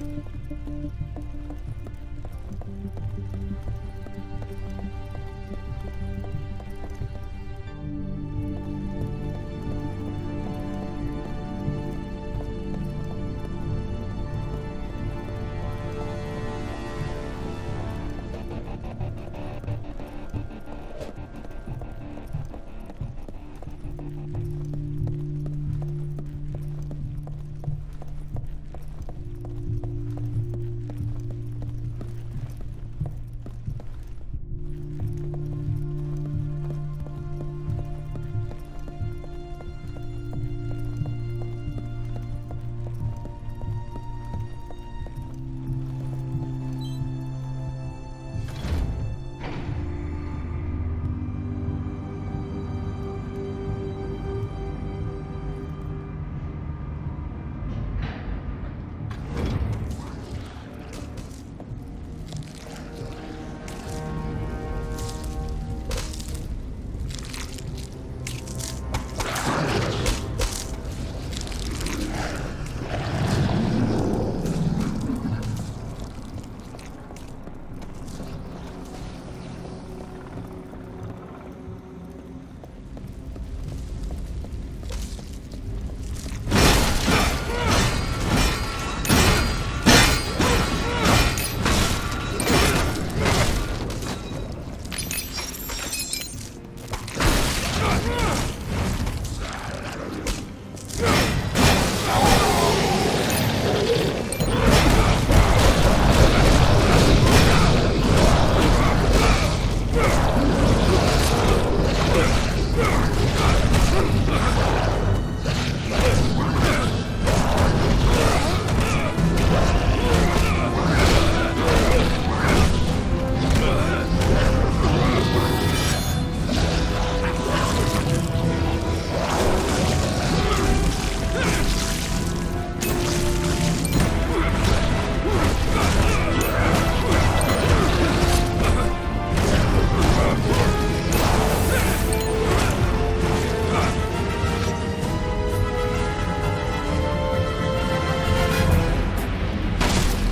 Thank you.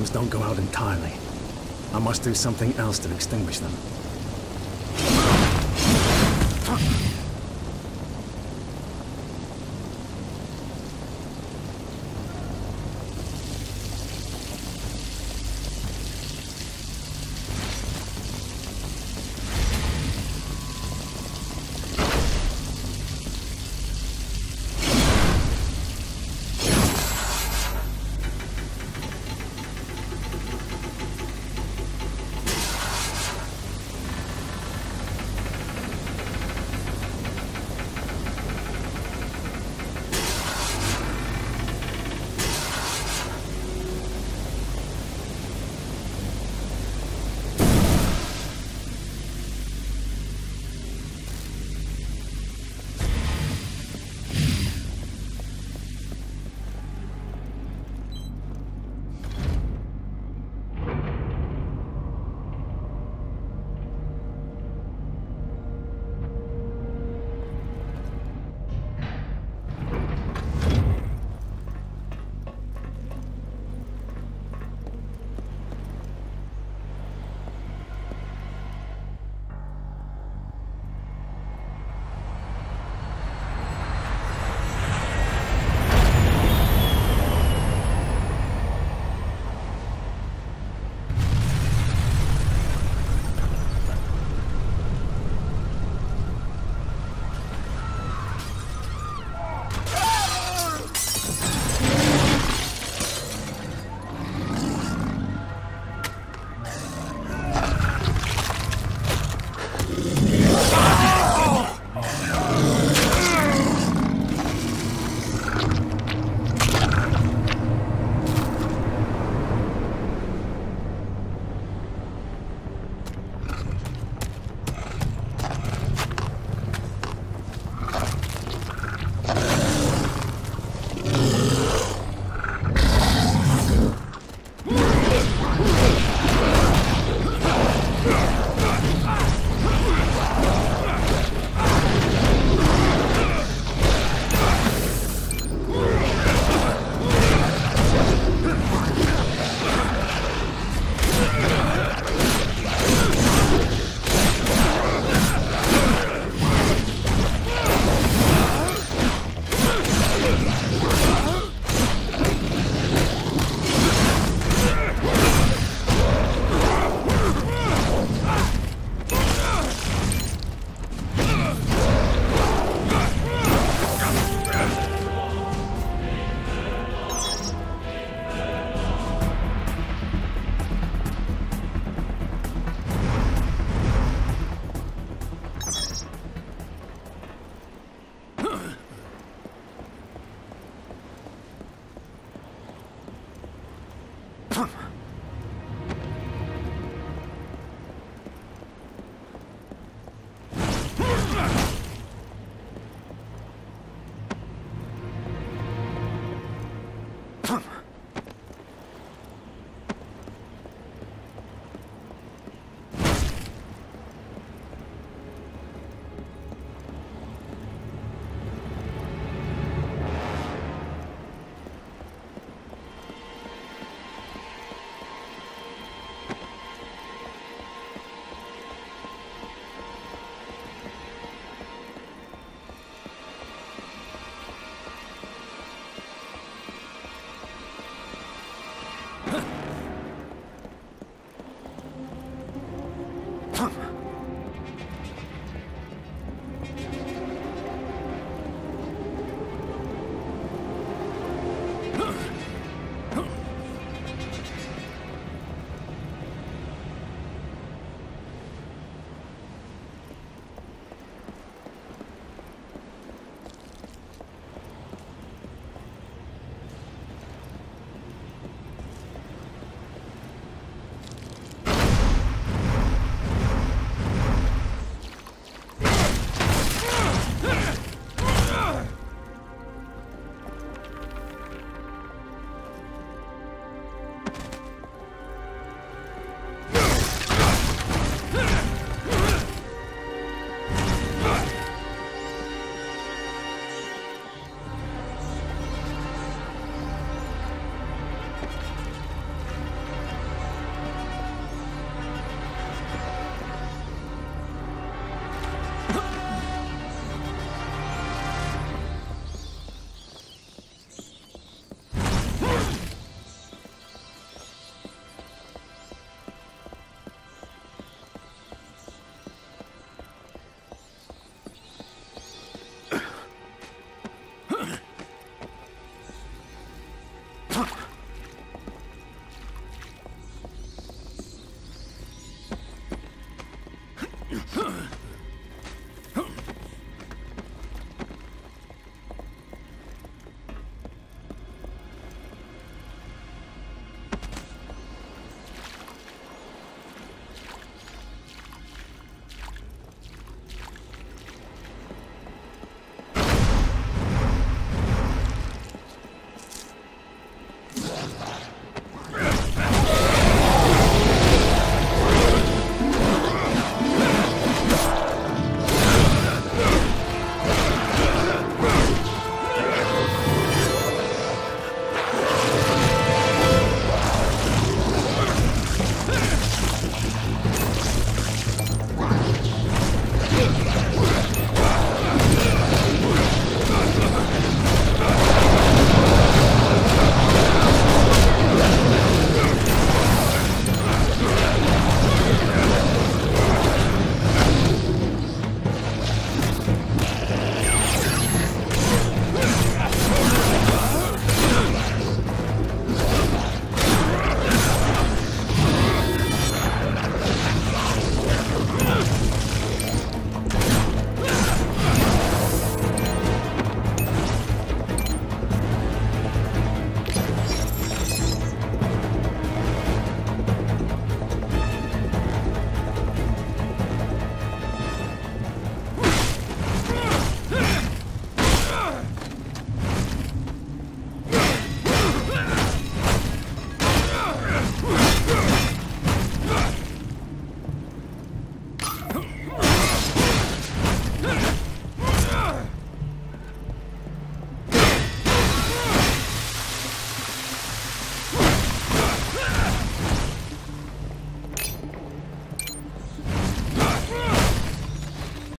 flames don't go out entirely. I must do something else to extinguish them.